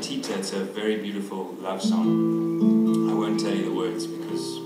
Tita. It's a very beautiful love song. I won't tell you the words because